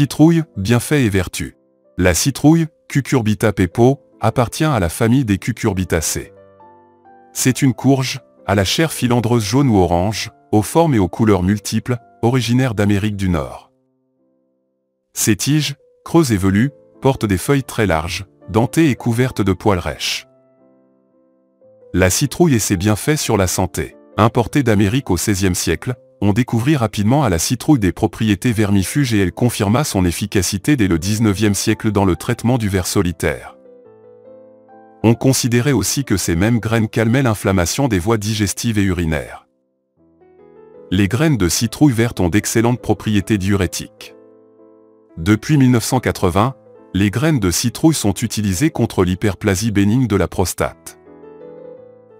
Citrouille, bienfaits et vertus. La citrouille, Cucurbita pepo, appartient à la famille des cucurbitacées. C'est une courge, à la chair filandreuse jaune ou orange, aux formes et aux couleurs multiples, originaire d'Amérique du Nord. Ses tiges, creuses et velues, portent des feuilles très larges, dentées et couvertes de poils rêches. La citrouille et ses bienfaits sur la santé. Importée d'Amérique au XVIe siècle, on découvrit rapidement à la citrouille des propriétés vermifuges et elle confirma son efficacité dès le XIXe siècle dans le traitement du ver solitaire. On considérait aussi que ces mêmes graines calmaient l'inflammation des voies digestives et urinaires. Les graines de citrouille verte ont d'excellentes propriétés diurétiques. Depuis 1980, les graines de citrouille sont utilisées contre l'hyperplasie bénigne de la prostate.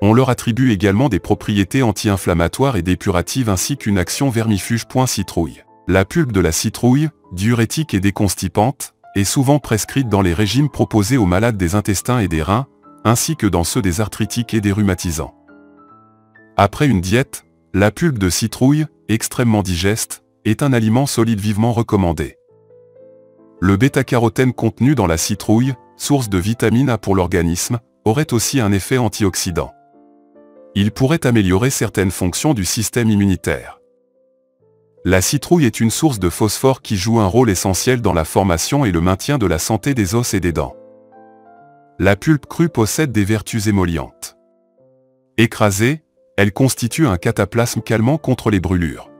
On leur attribue également des propriétés anti-inflammatoires et dépuratives ainsi qu'une action vermifuge. Citrouille. La pulpe de la citrouille, diurétique et déconstipante, est souvent prescrite dans les régimes proposés aux malades des intestins et des reins, ainsi que dans ceux des arthritiques et des rhumatisants. Après une diète, la pulpe de citrouille, extrêmement digeste, est un aliment solide vivement recommandé. Le bêta-carotène contenu dans la citrouille, source de vitamine A pour l'organisme, aurait aussi un effet antioxydant. Il pourrait améliorer certaines fonctions du système immunitaire. La citrouille est une source de phosphore qui joue un rôle essentiel dans la formation et le maintien de la santé des os et des dents. La pulpe crue possède des vertus émollientes. Écrasée, elle constitue un cataplasme calmant contre les brûlures.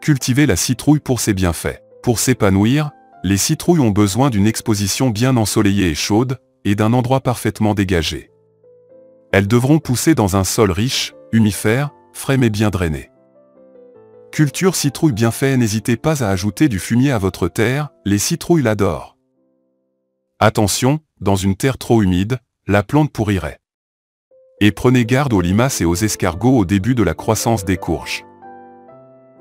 Cultiver la citrouille pour ses bienfaits. Pour s'épanouir, les citrouilles ont besoin d'une exposition bien ensoleillée et chaude, et d'un endroit parfaitement dégagé. Elles devront pousser dans un sol riche, humifère, frais mais bien drainé. Culture citrouille bien fait, n'hésitez pas à ajouter du fumier à votre terre, les citrouilles l'adorent. Attention, dans une terre trop humide, la plante pourrirait. Et prenez garde aux limaces et aux escargots au début de la croissance des courges.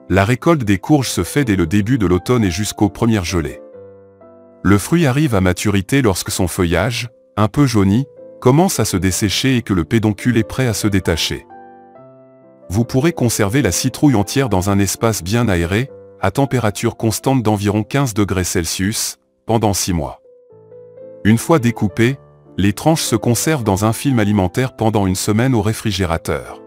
La récolte des courges se fait dès le début de l'automne et jusqu'aux premières gelées. Le fruit arrive à maturité lorsque son feuillage, un peu jauni, commence à se dessécher et que le pédoncule est prêt à se détacher? Vous pourrez conserver la citrouille entière dans un espace bien aéré, à température constante d'environ 15 degrés Celsius, pendant 6 mois. Une fois découpées, les tranches se conservent dans un film alimentaire pendant une semaine au réfrigérateur.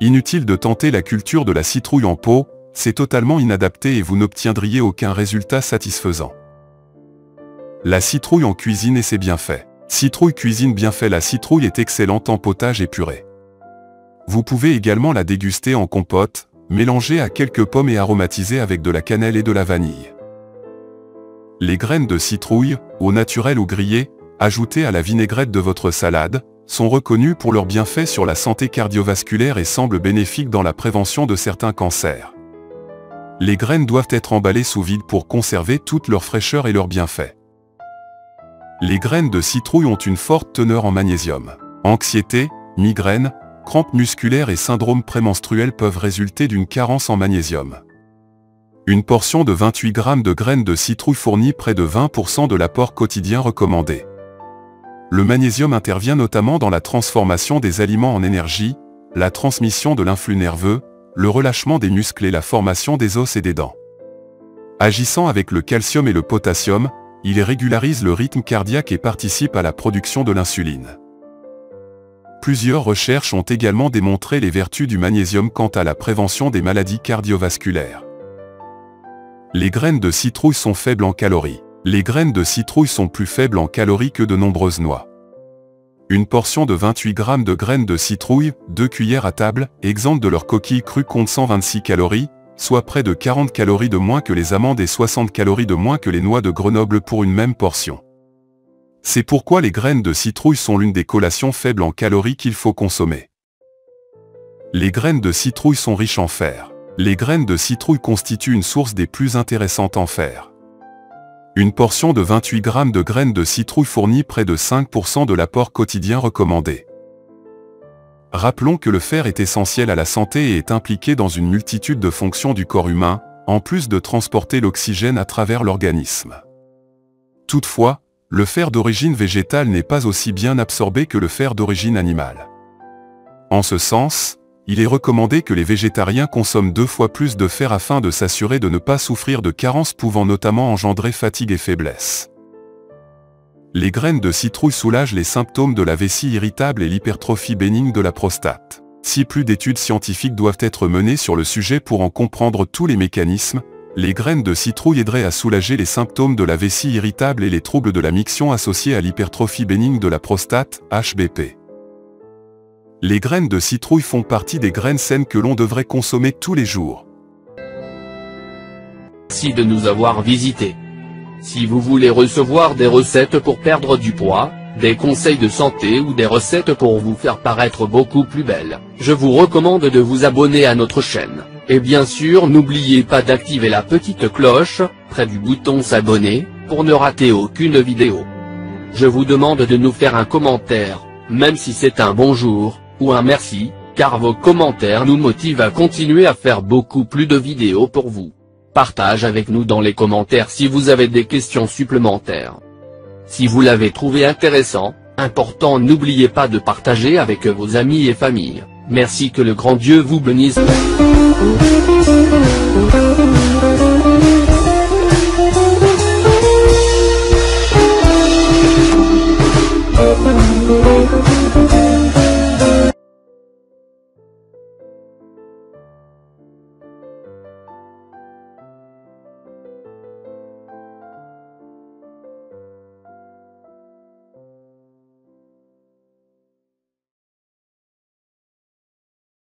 Inutile de tenter la culture de la citrouille en pot, c'est totalement inadapté et vous n'obtiendriez aucun résultat satisfaisant. La citrouille en cuisine et ses bienfaits. Citrouille cuisine bien fait La citrouille est excellente en potage et purée. Vous pouvez également la déguster en compote, mélangée à quelques pommes et aromatisée avec de la cannelle et de la vanille. Les graines de citrouille, au naturel ou grillées, ajoutées à la vinaigrette de votre salade, sont reconnues pour leurs bienfaits sur la santé cardiovasculaire et semblent bénéfiques dans la prévention de certains cancers. Les graines doivent être emballées sous vide pour conserver toute leur fraîcheur et leurs bienfaits. Les graines de citrouille ont une forte teneur en magnésium. Anxiété, migraine, crampes musculaires et syndrome prémenstruel peuvent résulter d'une carence en magnésium. Une portion de 28 g de graines de citrouille fournit près de 20% de l'apport quotidien recommandé. Le magnésium intervient notamment dans la transformation des aliments en énergie, la transmission de l'influx nerveux, le relâchement des muscles et la formation des os et des dents. Agissant avec le calcium et le potassium, il régularise le rythme cardiaque et participe à la production de l'insuline. Plusieurs recherches ont également démontré les vertus du magnésium quant à la prévention des maladies cardiovasculaires. Les graines de citrouille sont faibles en calories. Les graines de citrouille sont plus faibles en calories que de nombreuses noix. Une portion de 28 g de graines de citrouille, 2 cuillères à table, exemptes de leur coquille crue compte 126 calories, soit près de 40 calories de moins que les amandes et 60 calories de moins que les noix de Grenoble pour une même portion. C'est pourquoi les graines de citrouille sont l'une des collations faibles en calories qu'il faut consommer. Les graines de citrouille sont riches en fer. Les graines de citrouille constituent une source des plus intéressantes en fer. Une portion de 28 g de graines de citrouille fournit près de 5% de l'apport quotidien recommandé. Rappelons que le fer est essentiel à la santé et est impliqué dans une multitude de fonctions du corps humain, en plus de transporter l'oxygène à travers l'organisme. Toutefois, le fer d'origine végétale n'est pas aussi bien absorbé que le fer d'origine animale. En ce sens, il est recommandé que les végétariens consomment deux fois plus de fer afin de s'assurer de ne pas souffrir de carences pouvant notamment engendrer fatigue et faiblesse. Les graines de citrouille soulagent les symptômes de la vessie irritable et l'hypertrophie bénigne de la prostate. Si plus d'études scientifiques doivent être menées sur le sujet pour en comprendre tous les mécanismes, les graines de citrouille aideraient à soulager les symptômes de la vessie irritable et les troubles de la miction associés à l'hypertrophie bénigne de la prostate, HBP. Les graines de citrouille font partie des graines saines que l'on devrait consommer tous les jours. Merci de nous avoir visités. Si vous voulez recevoir des recettes pour perdre du poids, des conseils de santé ou des recettes pour vous faire paraître beaucoup plus belle, je vous recommande de vous abonner à notre chaîne. Et bien sûr n'oubliez pas d'activer la petite cloche, près du bouton s'abonner, pour ne rater aucune vidéo. Je vous demande de nous faire un commentaire, même si c'est un bonjour, ou un merci, car vos commentaires nous motivent à continuer à faire beaucoup plus de vidéos pour vous. Partage avec nous dans les commentaires si vous avez des questions supplémentaires. Si vous l'avez trouvé intéressant, important n'oubliez pas de partager avec vos amis et familles. Merci que le grand Dieu vous bénisse.